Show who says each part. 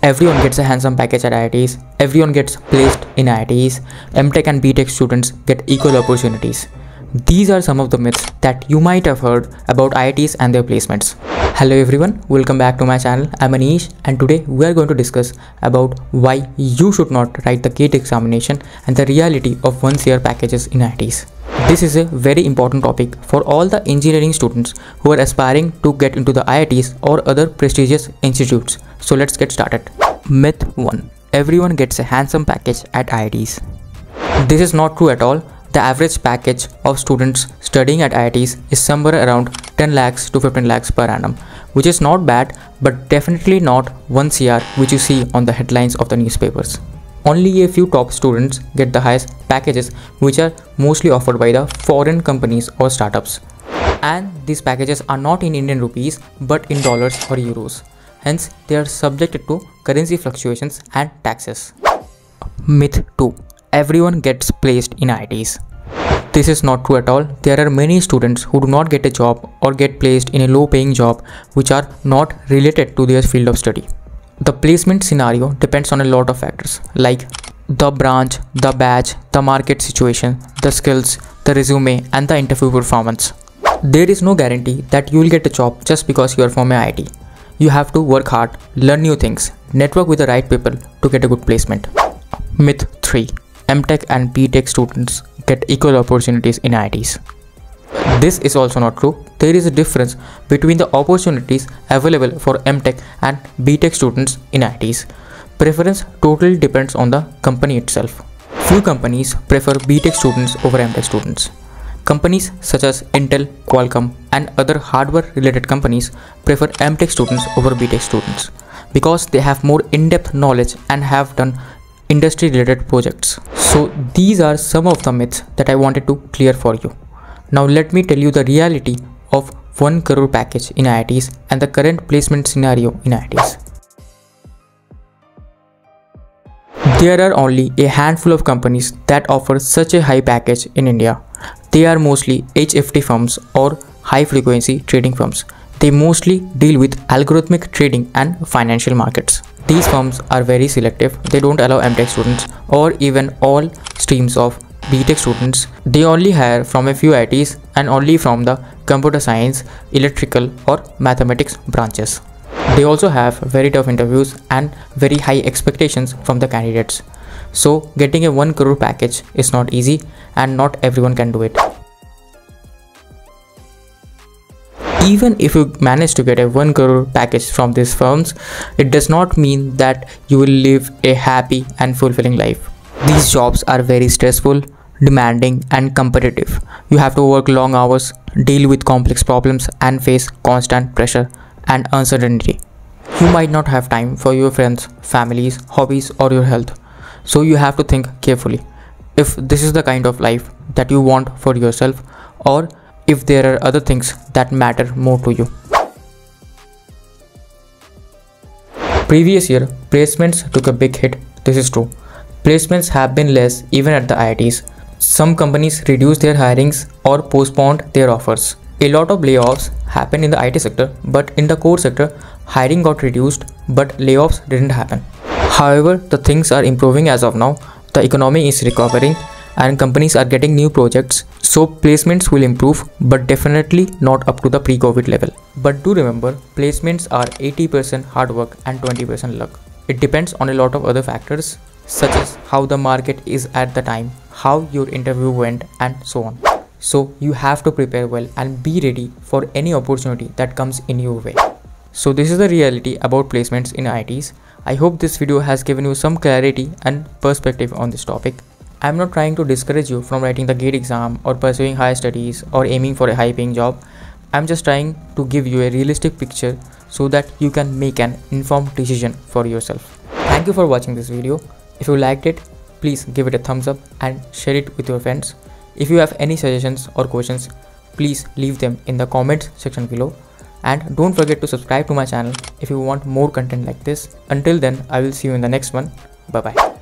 Speaker 1: Everyone gets a handsome package at IITs, everyone gets placed in IITs, MTech and BTech students get equal opportunities. These are some of the myths that you might have heard about IITs and their placements. Hello everyone, welcome back to my channel. I'm Anish and today we are going to discuss about why you should not write the GATE examination and the reality of one year packages in IITs. This is a very important topic for all the engineering students who are aspiring to get into the IITs or other prestigious institutes. So let's get started. Myth 1. Everyone gets a handsome package at IITs. This is not true at all. The average package of students studying at IITs is somewhere around 10 lakhs to 15 lakhs per annum, which is not bad but definitely not 1 CR which you see on the headlines of the newspapers. Only a few top students get the highest packages which are mostly offered by the foreign companies or startups. And these packages are not in Indian rupees but in dollars or euros. Hence, they are subjected to currency fluctuations and taxes. Myth 2 Everyone gets placed in IITs. This is not true at all. There are many students who do not get a job or get placed in a low paying job which are not related to their field of study. The placement scenario depends on a lot of factors like the branch, the batch, the market situation, the skills, the resume, and the interview performance. There is no guarantee that you will get a job just because you are from a IT. You have to work hard, learn new things, network with the right people to get a good placement. Myth 3 MTech and BTech students get equal opportunities in IITs. This is also not true. There is a difference between the opportunities available for MTech and BTech students in IITs. Preference totally depends on the company itself. Few companies prefer BTech students over MTech students. Companies such as Intel, Qualcomm, and other hardware related companies prefer MTech students over BTech students because they have more in depth knowledge and have done industry related projects. So, these are some of the myths that I wanted to clear for you. Now let me tell you the reality of 1 crore package in IITs and the current placement scenario in IITs. There are only a handful of companies that offer such a high package in India. They are mostly HFT firms or high frequency trading firms. They mostly deal with algorithmic trading and financial markets. These firms are very selective. They don't allow MTech students or even all streams of BTech students, they only hire from a few IITs and only from the computer science, electrical or mathematics branches. They also have very tough interviews and very high expectations from the candidates. So getting a 1 crore package is not easy and not everyone can do it. Even if you manage to get a 1 crore package from these firms, it does not mean that you will live a happy and fulfilling life. These jobs are very stressful, demanding, and competitive. You have to work long hours, deal with complex problems, and face constant pressure and uncertainty. You might not have time for your friends, families, hobbies, or your health. So you have to think carefully if this is the kind of life that you want for yourself, or if there are other things that matter more to you. Previous year, placements took a big hit. This is true. Placements have been less even at the IITs some companies reduced their hirings or postponed their offers. A lot of layoffs happened in the IT sector, but in the core sector, hiring got reduced, but layoffs didn't happen. However, the things are improving as of now. The economy is recovering and companies are getting new projects, so placements will improve, but definitely not up to the pre COVID level. But do remember, placements are 80% hard work and 20% luck. It depends on a lot of other factors, such as how the market is at the time how your interview went and so on. So you have to prepare well and be ready for any opportunity that comes in your way. So this is the reality about placements in IITs. I hope this video has given you some clarity and perspective on this topic. I'm not trying to discourage you from writing the GATE exam or pursuing higher studies or aiming for a high paying job. I'm just trying to give you a realistic picture so that you can make an informed decision for yourself. Thank you for watching this video. If you liked it, please give it a thumbs up and share it with your friends. If you have any suggestions or questions, please leave them in the comments section below. And don't forget to subscribe to my channel if you want more content like this. Until then, I will see you in the next one. Bye bye.